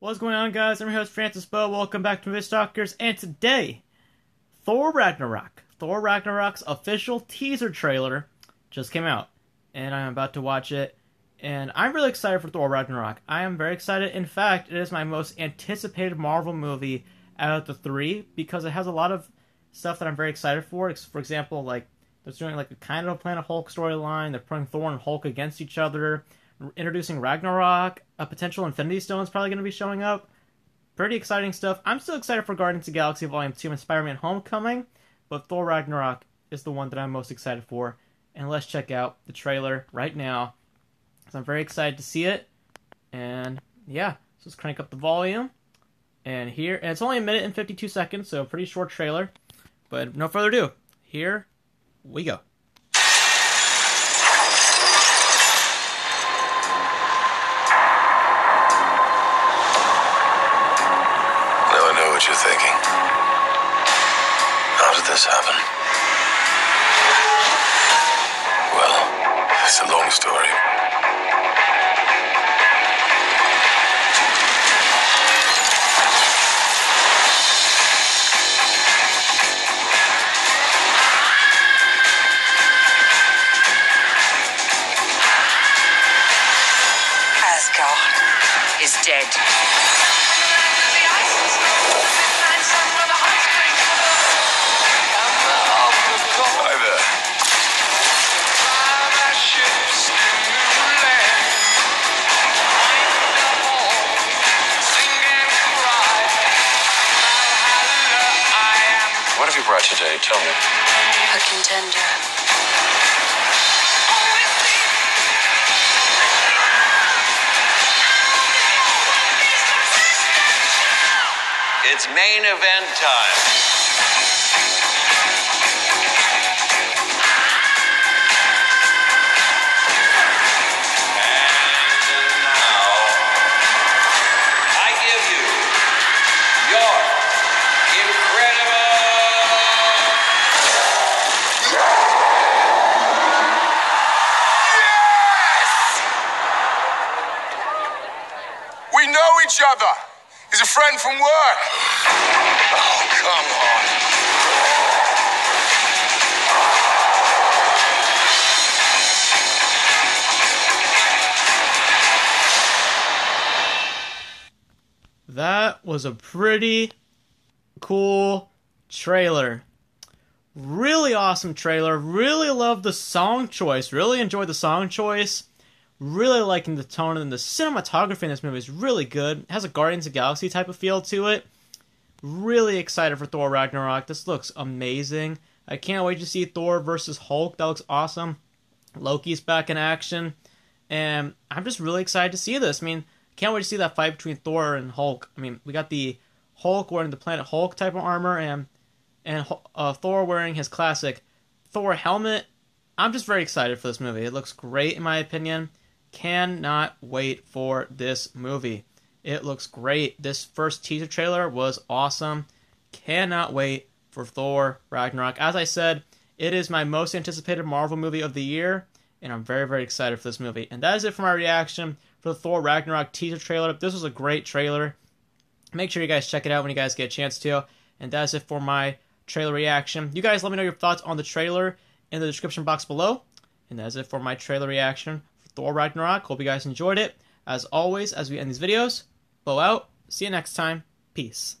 What's going on, guys? I'm your host, Francis Beau. Welcome back to Movie and today, Thor Ragnarok. Thor Ragnarok's official teaser trailer just came out, and I'm about to watch it. And I'm really excited for Thor Ragnarok. I am very excited. In fact, it is my most anticipated Marvel movie out of the three because it has a lot of stuff that I'm very excited for. For example, like they're doing like a kind of a Planet Hulk storyline. They're putting Thor and Hulk against each other introducing Ragnarok. A potential Infinity Stone is probably going to be showing up. Pretty exciting stuff. I'm still excited for Guardians of Galaxy Volume 2 and Spider Man Homecoming, but Thor Ragnarok is the one that I'm most excited for. And let's check out the trailer right now. So I'm very excited to see it. And yeah, so let's crank up the volume. And here, and it's only a minute and 52 seconds, so pretty short trailer. But no further ado, here we go. This happen? Well, it's a long story. Asgard is dead. What have you brought today? Tell me. A contender. It's main event time. He's a friend from work. Oh, come on. That was a pretty cool trailer. Really awesome trailer. Really love the song choice. Really enjoyed the song choice. Really liking the tone and the cinematography in this movie is really good. It has a Guardians of Galaxy type of feel to it. Really excited for Thor Ragnarok. This looks amazing. I can't wait to see Thor versus Hulk. That looks awesome. Loki's back in action. And I'm just really excited to see this. I mean, can't wait to see that fight between Thor and Hulk. I mean, we got the Hulk wearing the Planet Hulk type of armor and and uh, Thor wearing his classic Thor helmet. I'm just very excited for this movie. It looks great in my opinion. Cannot wait for this movie. It looks great. This first teaser trailer was awesome. Cannot wait for Thor Ragnarok. As I said, it is my most anticipated Marvel movie of the year, and I'm very, very excited for this movie. And that is it for my reaction for the Thor Ragnarok teaser trailer. This was a great trailer. Make sure you guys check it out when you guys get a chance to. And that's it for my trailer reaction. You guys let me know your thoughts on the trailer in the description box below. And that's it for my trailer reaction Thor Ragnarok. Hope you guys enjoyed it. As always, as we end these videos, blow out. See you next time. Peace.